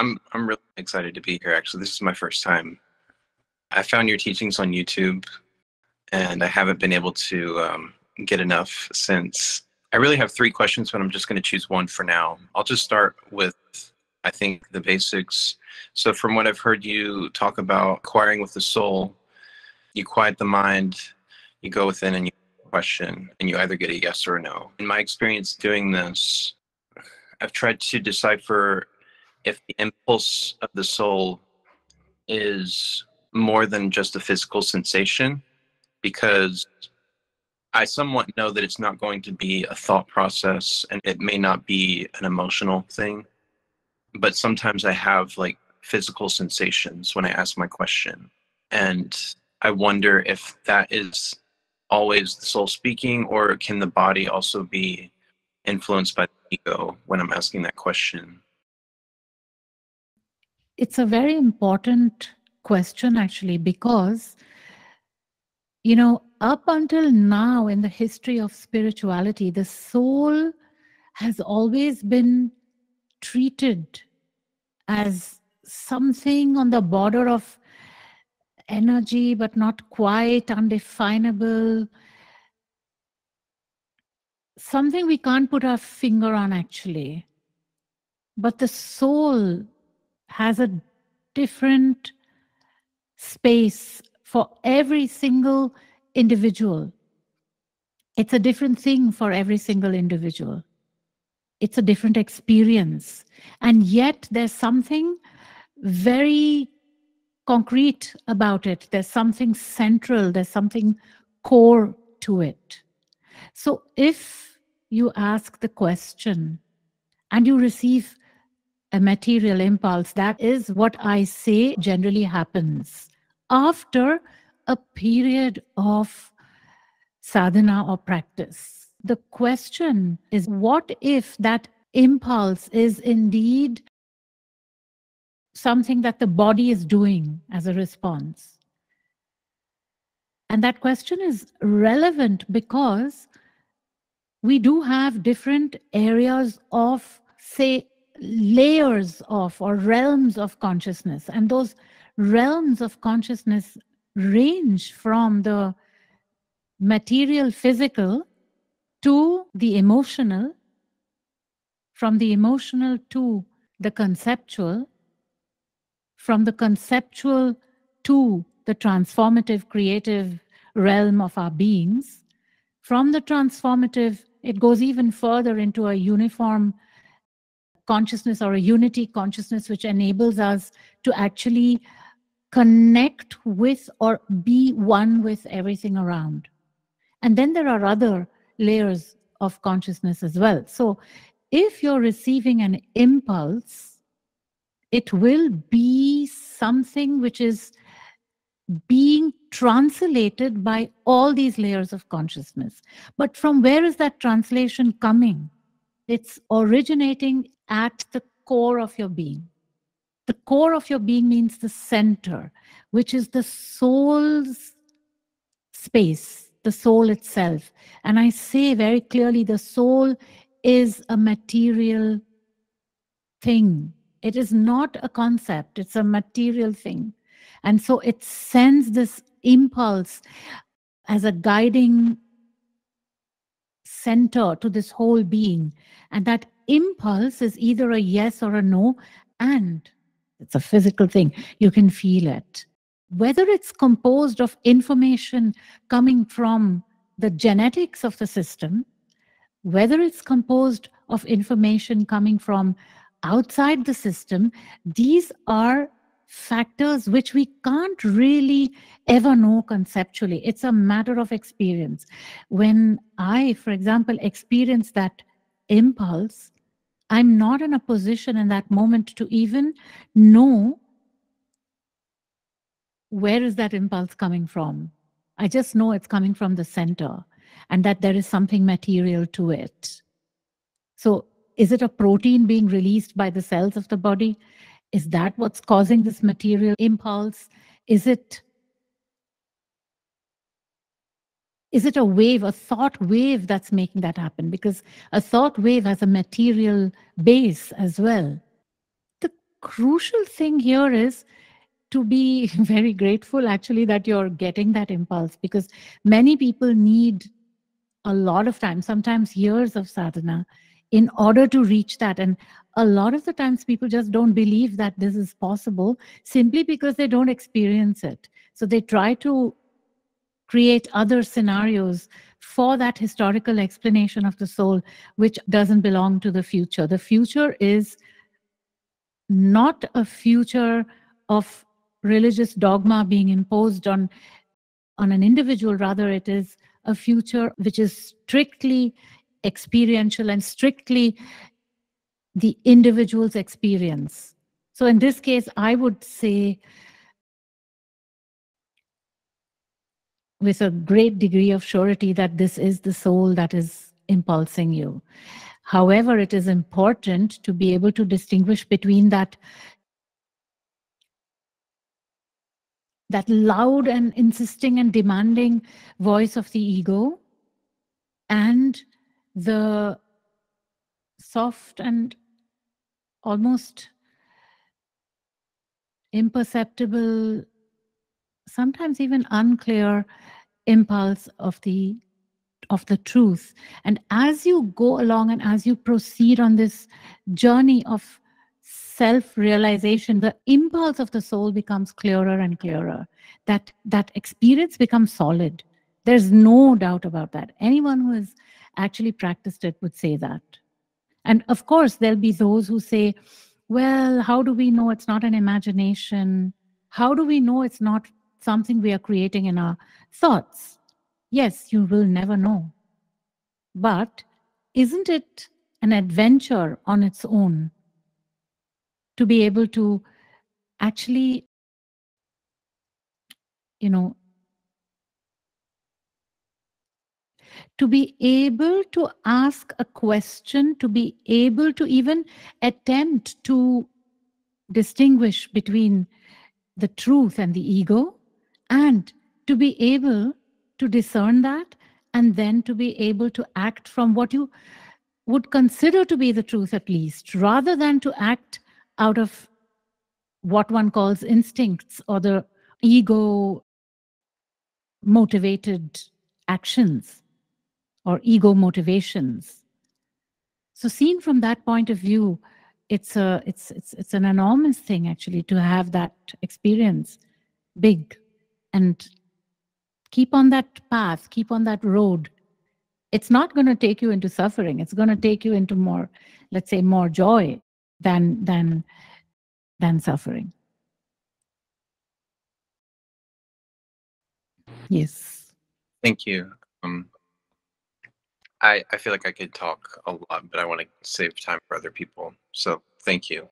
I'm I'm really excited to be here. Actually, this is my first time. I found your teachings on YouTube, and I haven't been able to um, get enough since. I really have three questions, but I'm just going to choose one for now. I'll just start with, I think, the basics. So, from what I've heard you talk about acquiring with the soul, you quiet the mind, you go within and you question, and you either get a yes or a no. In my experience doing this, I've tried to decipher if the impulse of the soul is more than just a physical sensation, because I somewhat know that it's not going to be a thought process and it may not be an emotional thing. But sometimes I have like physical sensations when I ask my question. And I wonder if that is always the soul speaking, or can the body also be influenced by the ego when I'm asking that question? It's a very important question, actually, because, you know, up until now in the history of spirituality, the soul has always been treated as something on the border of energy, but not quite undefinable. Something we can't put our finger on, actually. But the soul has a different space for every single individual. It's a different thing for every single individual. It's a different experience. And yet, there's something very concrete about it. There's something central, there's something core to it. So if you ask the question and you receive a material impulse, that is what I say generally happens after a period of sadhana or practice. The question is what if that impulse is indeed something that the body is doing as a response? And that question is relevant because we do have different areas of, say, layers of or realms of consciousness. And those realms of consciousness range from the material physical to the emotional, from the emotional to the conceptual, from the conceptual to the transformative creative realm of our beings. From the transformative, it goes even further into a uniform consciousness or a unity consciousness, which enables us to actually connect with or be one with everything around. And then there are other layers of consciousness as well. So if you're receiving an impulse, it will be something which is being translated by all these layers of consciousness. But from where is that translation coming? It's originating at the core of your being. The core of your being means the center, which is the soul's space, the soul itself. And I say very clearly the soul is a material thing it is not a concept, it's a material thing. And so it sends this impulse as a guiding center to this whole being. And that impulse is either a yes or a no, and it's a physical thing. You can feel it. Whether it's composed of information coming from the genetics of the system, whether it's composed of information coming from outside the system, these are factors which we can't really ever know conceptually. It's a matter of experience. When I, for example, experience that impulse, I'm not in a position in that moment to even know where is that impulse coming from. I just know it's coming from the center and that there is something material to it. So is it a protein being released by the cells of the body? Is that what's causing this material impulse? Is it is it a wave, a thought wave that's making that happen? Because a thought wave has a material base as well. The crucial thing here is to be very grateful actually that you're getting that impulse because many people need a lot of time, sometimes years of sadhana, in order to reach that. And a lot of the times people just don't believe that this is possible simply because they don't experience it. So they try to create other scenarios for that historical explanation of the soul, which doesn't belong to the future. The future is not a future of religious dogma being imposed on, on an individual, rather, it is a future which is strictly experiential and strictly the individual's experience. So, in this case, I would say, with a great degree of surety, that this is the soul that is impulsing you. However, it is important to be able to distinguish between that that loud and insisting and demanding voice of the ego the soft and almost imperceptible, sometimes even unclear impulse of the of the truth. And as you go along and as you proceed on this journey of self realization, the impulse of the soul becomes clearer and clearer. That, that experience becomes solid. There's no doubt about that. Anyone who has actually practiced it would say that. And of course, there'll be those who say, well, how do we know it's not an imagination? How do we know it's not something we are creating in our thoughts? Yes, you will never know. But isn't it an adventure on its own to be able to actually, you know, to be able to ask a question, to be able to even attempt to distinguish between the truth and the ego, and to be able to discern that, and then to be able to act from what you would consider to be the truth, at least, rather than to act out of what one calls instincts or the ego motivated actions or ego motivations. So seen from that point of view it's a it's it's it's an enormous thing actually to have that experience big and keep on that path keep on that road. It's not going to take you into suffering. It's going to take you into more let's say more joy than than than suffering. Yes. Thank you. Um, I, I feel like I could talk a lot, but I want to save time for other people. So thank you.